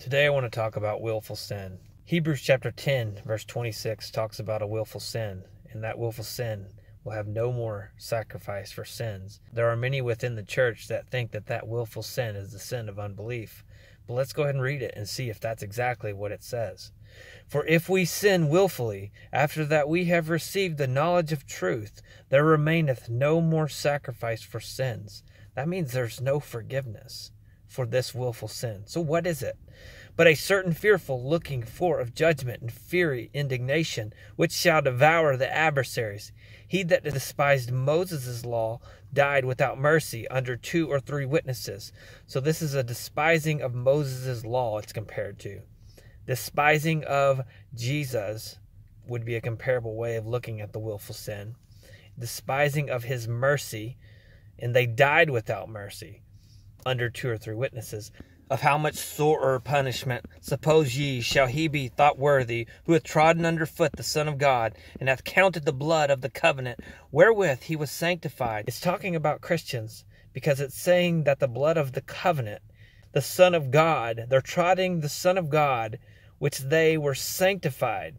Today I want to talk about willful sin. Hebrews chapter 10, verse 26 talks about a willful sin, and that willful sin will have no more sacrifice for sins. There are many within the church that think that that willful sin is the sin of unbelief. But let's go ahead and read it and see if that's exactly what it says. For if we sin wilfully, after that we have received the knowledge of truth, there remaineth no more sacrifice for sins. That means there's no forgiveness for this willful sin. So, what is it? But a certain fearful looking for of judgment and fury, indignation, which shall devour the adversaries. He that despised Moses' law died without mercy under two or three witnesses. So, this is a despising of Moses' law, it's compared to. Despising of Jesus would be a comparable way of looking at the willful sin. Despising of his mercy, and they died without mercy under two or three witnesses. Of how much sorer punishment, suppose ye, shall he be thought worthy, who hath trodden under foot the Son of God, and hath counted the blood of the covenant wherewith he was sanctified? It's talking about Christians, because it's saying that the blood of the covenant, the Son of God, they're trotting the Son of God, which they were sanctified.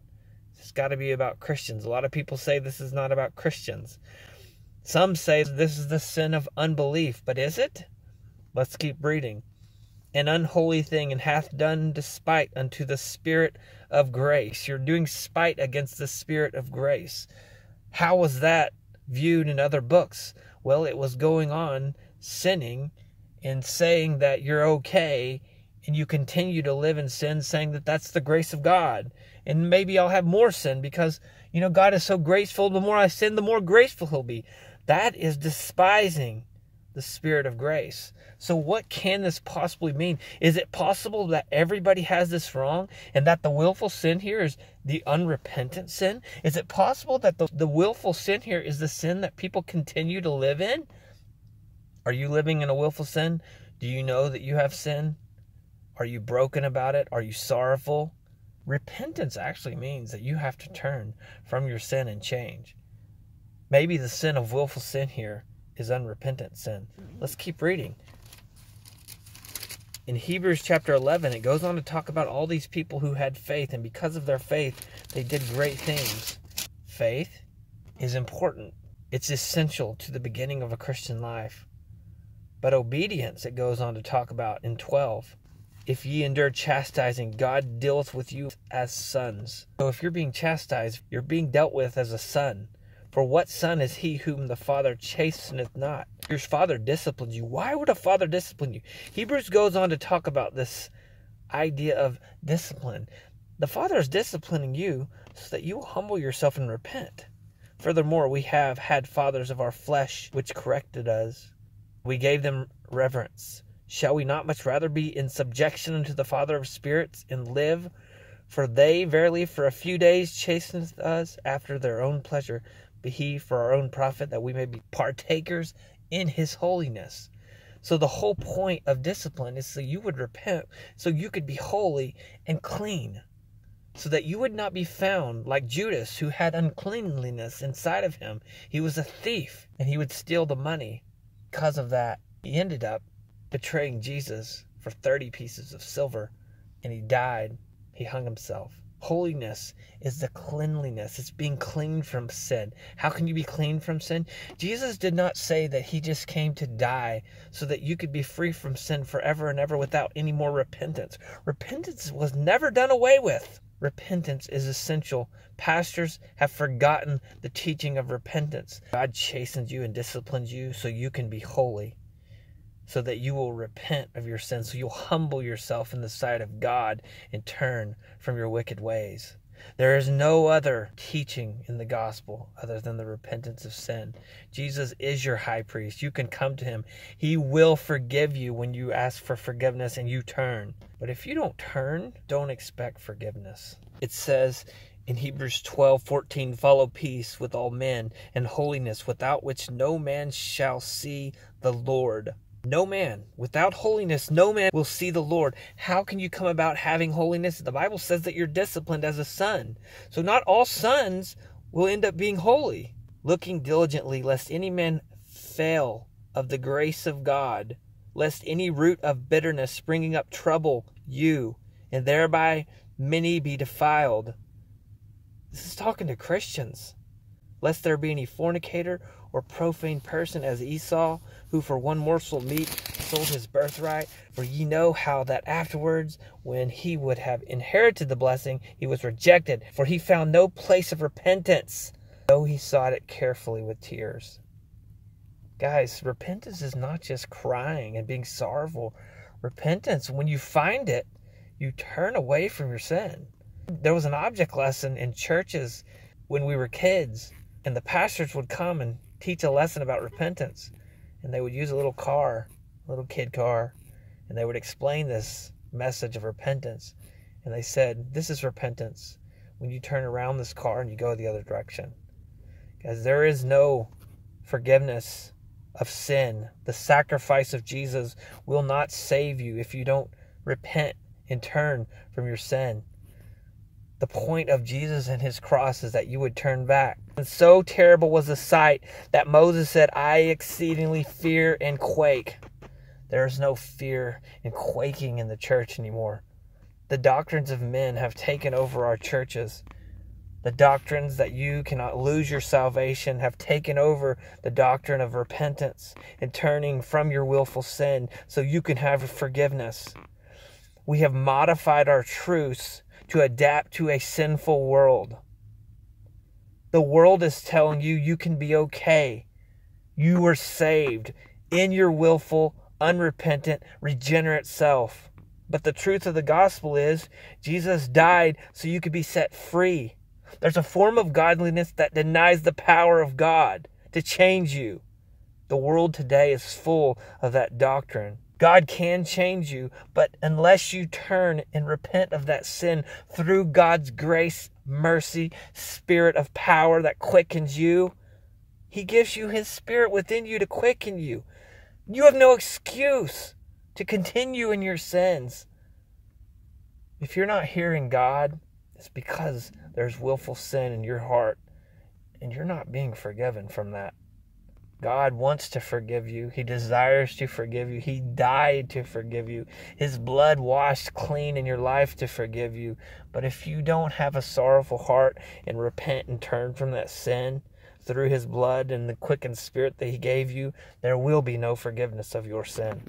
It's got to be about Christians. A lot of people say this is not about Christians. Some say this is the sin of unbelief, but is it? Let's keep reading. An unholy thing and hath done despite unto the Spirit of grace. You're doing spite against the Spirit of grace. How was that viewed in other books? Well, it was going on sinning and saying that you're okay and you continue to live in sin, saying that that's the grace of God. And maybe I'll have more sin because, you know, God is so graceful. The more I sin, the more graceful He'll be. That is despising the Spirit of grace. So, what can this possibly mean? Is it possible that everybody has this wrong and that the willful sin here is the unrepentant sin? Is it possible that the, the willful sin here is the sin that people continue to live in? Are you living in a willful sin? Do you know that you have sin? Are you broken about it? Are you sorrowful? Repentance actually means that you have to turn from your sin and change. Maybe the sin of willful sin here is unrepentant sin. Let's keep reading. In Hebrews chapter 11, it goes on to talk about all these people who had faith, and because of their faith, they did great things. Faith is important, it's essential to the beginning of a Christian life. But obedience, it goes on to talk about in 12. If ye endure chastising, God dealeth with you as sons. So if you're being chastised, you're being dealt with as a son. For what son is he whom the Father chasteneth not? Your Father disciplines you. Why would a Father discipline you? Hebrews goes on to talk about this idea of discipline. The Father is disciplining you so that you will humble yourself and repent. Furthermore, we have had fathers of our flesh which corrected us. We gave them reverence. Shall we not much rather be in subjection unto the Father of spirits and live? For they verily for a few days chasteneth us after their own pleasure, but he for our own profit, that we may be partakers in his holiness. So the whole point of discipline is so you would repent, so you could be holy and clean. So that you would not be found like Judas, who had uncleanliness inside of him. He was a thief and he would steal the money. Because of that, he ended up betraying Jesus for 30 pieces of silver and he died. He hung himself. Holiness is the cleanliness. It's being clean from sin. How can you be clean from sin? Jesus did not say that he just came to die so that you could be free from sin forever and ever without any more repentance. Repentance was never done away with. Repentance is essential. Pastors have forgotten the teaching of repentance. God chastens you and disciplines you so you can be holy so that you will repent of your sins, so you'll humble yourself in the sight of God and turn from your wicked ways. There is no other teaching in the gospel other than the repentance of sin. Jesus is your high priest. You can come to him. He will forgive you when you ask for forgiveness and you turn. But if you don't turn, don't expect forgiveness. It says in Hebrews 12 14, follow peace with all men and holiness, without which no man shall see the Lord. No man, without holiness, no man will see the Lord. How can you come about having holiness? The Bible says that you're disciplined as a son. So not all sons will end up being holy. Looking diligently, lest any man fail of the grace of God, lest any root of bitterness springing up trouble you, and thereby many be defiled. This is talking to Christians. Lest there be any fornicator or profane person as Esau, who for one morsel of meat sold his birthright. For ye know how that afterwards, when he would have inherited the blessing, he was rejected, for he found no place of repentance, though he sought it carefully with tears. Guys, repentance is not just crying and being sorrowful. Repentance, when you find it, you turn away from your sin. There was an object lesson in churches when we were kids, and the pastors would come and teach a lesson about repentance. And they would use a little car, a little kid car, and they would explain this message of repentance. And they said, This is repentance when you turn around this car and you go the other direction. Guys, there is no forgiveness of sin. The sacrifice of Jesus will not save you if you don't repent and turn from your sin. The point of Jesus and his cross is that you would turn back. And so terrible was the sight that Moses said, I exceedingly fear and quake. There is no fear and quaking in the church anymore. The doctrines of men have taken over our churches. The doctrines that you cannot lose your salvation have taken over the doctrine of repentance and turning from your willful sin so you can have forgiveness. We have modified our truths to adapt to a sinful world. The world is telling you you can be okay. You were saved in your willful, unrepentant, regenerate self. But the truth of the gospel is Jesus died so you could be set free. There's a form of godliness that denies the power of God to change you. The world today is full of that doctrine. God can change you, but unless you turn and repent of that sin through God's grace, mercy, spirit of power that quickens you, He gives you His spirit within you to quicken you. You have no excuse to continue in your sins. If you're not hearing God, it's because there's willful sin in your heart and you're not being forgiven from that. God wants to forgive you. He desires to forgive you. He died to forgive you. His blood washed clean in your life to forgive you. But if you don't have a sorrowful heart and repent and turn from that sin through His blood and the quickened spirit that He gave you, there will be no forgiveness of your sin.